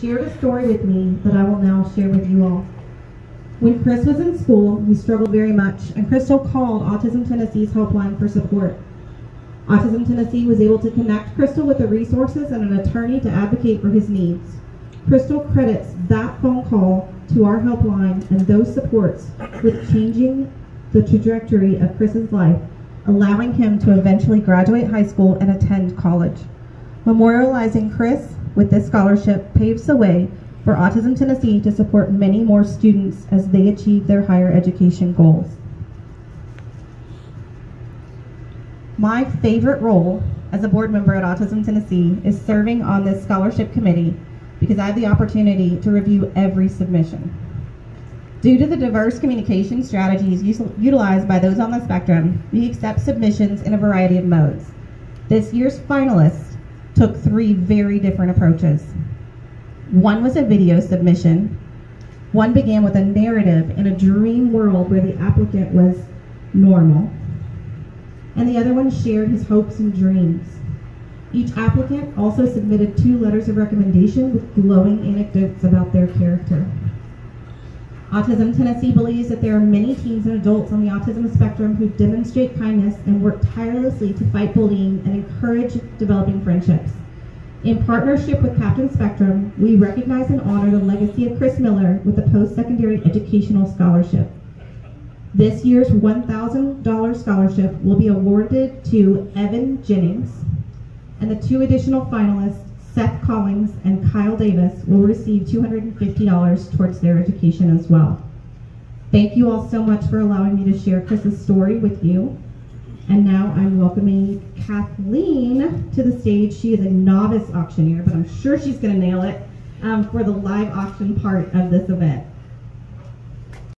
shared a story with me that I will now share with you all. When Chris was in school, he struggled very much, and Crystal called Autism Tennessee's helpline for support. Autism Tennessee was able to connect Crystal with the resources and an attorney to advocate for his needs. Crystal credits that phone call to our helpline and those supports with changing the trajectory of Chris's life, allowing him to eventually graduate high school and attend college. Memorializing Chris with this scholarship paves the way for Autism Tennessee to support many more students as they achieve their higher education goals. My favorite role as a board member at Autism Tennessee is serving on this scholarship committee because I have the opportunity to review every submission. Due to the diverse communication strategies utilized by those on the spectrum, we accept submissions in a variety of modes. This year's finalists took three very different approaches. One was a video submission. One began with a narrative in a dream world where the applicant was normal. And the other one shared his hopes and dreams. Each applicant also submitted two letters of recommendation with glowing anecdotes about their character. Autism Tennessee believes that there are many teens and adults on the autism spectrum who demonstrate kindness and work tirelessly to fight bullying and encourage developing friendships. In partnership with Captain Spectrum, we recognize and honor the legacy of Chris Miller with the Post-Secondary Educational Scholarship. This year's $1,000 scholarship will be awarded to Evan Jennings, and the two additional finalists, Seth Collins and Kyle Davis, will receive $250 towards their education as well. Thank you all so much for allowing me to share Chris's story with you. And now I'm welcoming Kathleen to the stage. She is a novice auctioneer, but I'm sure she's going to nail it um, for the live auction part of this event.